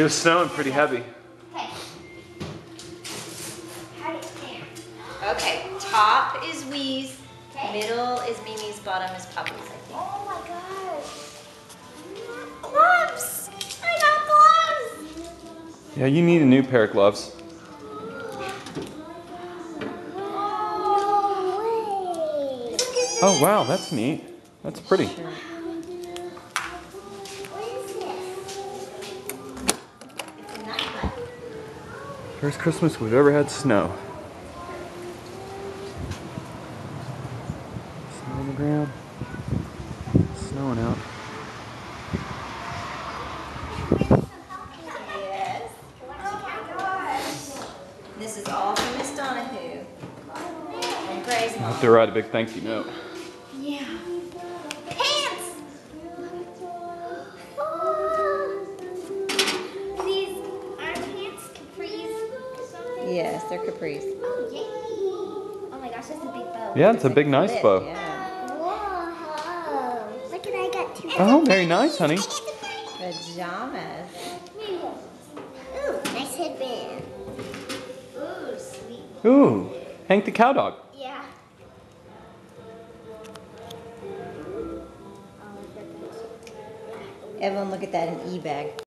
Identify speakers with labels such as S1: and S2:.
S1: it
S2: was snowing pretty heavy.
S3: Okay. Had it there.
S1: Okay, top is Wee's,
S3: Okay.
S1: middle is Mimi's, bottom is Puppy's, I think.
S3: Oh my gosh.
S2: Yeah, you need a new pair of gloves. Oh wow, that's neat. That's pretty. First Christmas we've ever had snow. Snow on the ground. Snowing out.
S1: This is all for Miss Donahue. And Gray's
S2: I have
S1: mom.
S2: to write a big thank you note.
S1: Yeah.
S3: Pants! These are pants capris.
S1: Yes, they're capris.
S3: Oh, yay! Oh my gosh, that's a big bow.
S2: Yeah, it's a big nice
S1: Fit,
S2: bow.
S1: Yeah.
S3: Whoa! Look I got two.
S2: Oh, very nice, honey.
S1: Pajamas.
S3: Ooh, nice headband. Ooh,
S2: Hank the Cowdog.
S3: Yeah.
S1: Evelyn, look at that, an e-bag.